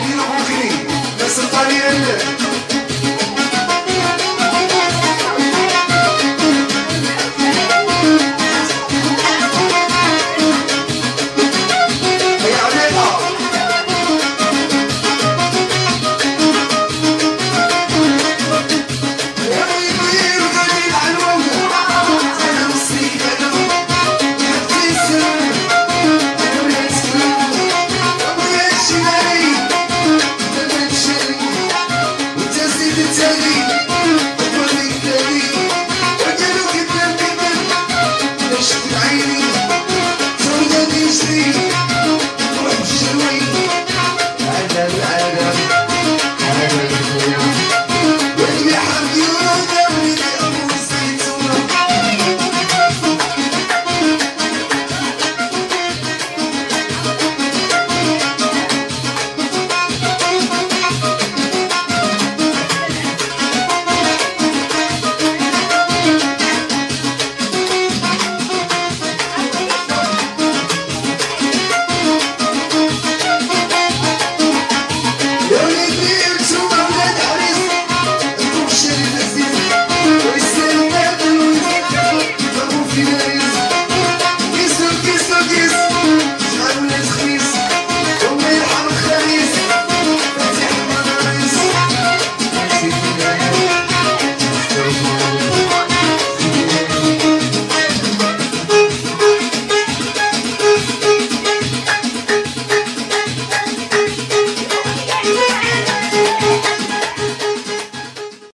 Medine Mukini, Sultani Ender.